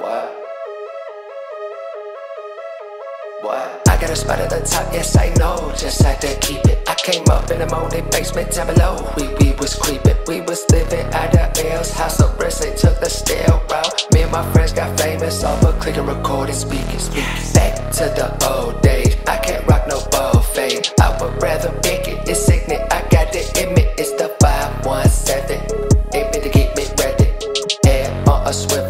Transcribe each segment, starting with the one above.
What? What? I got a spot at the top, yes I know, just had to keep it. I came up in the moldy basement down below. We we was creeping, we was living at the L's house of rest. They took the stair route. Me and my friends got famous off of clicking, recording, speaking, speaking. Back to the old days. I can't rock no ball fade. I would rather make it. It's sickening. I got to admit it's the 517. Ain't it to keep me ready. Head on a swivel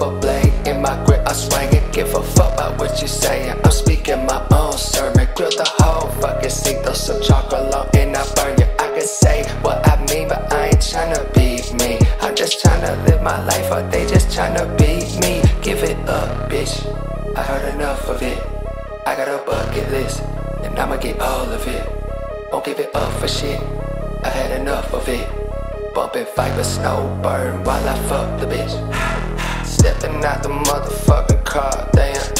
you saying. I'm speaking my own sermon. Grill the whole fucking seat. Throw some chocolate and I burn you. I can say what I mean, but I ain't tryna be me. I'm just tryna live my life, or they just tryna be me. Give it up, bitch. I heard enough of it. I got a bucket list, and I'ma get all of it. Won't give it up for shit. I've had enough of it. Bumping fiber snow burn while I fuck the bitch. Stepping out the motherfucking car, all.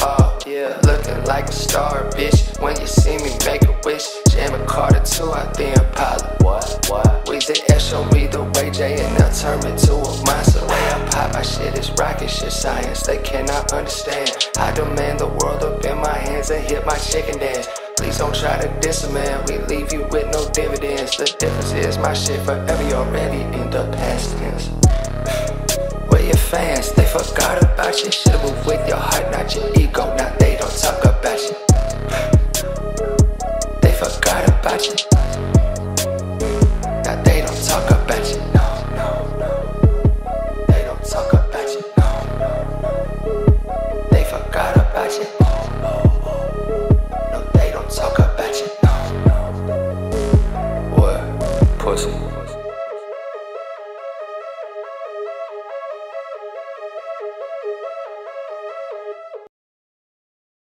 Yeah, looking like a star, bitch. When you see me make a wish, jam a Carter two out the Impala. What? What? Weezy F show me the way J and L turn me to a monster. Way I pop my shit is rocket shit science. They cannot understand. I demand the world up in my hands and hit my chicken dance. Please don't try to diss a man, we leave you with no dividends. The difference is my shit forever already in the past tense. Where your fans, they forgot about you. Should've moved with your heart, not your ego. about you. That they don't talk about you. No, no, no. They don't talk about you. No, no, no. They forgot about you. Oh, oh, oh. No, they don't talk about you. No, no. What? Pussy.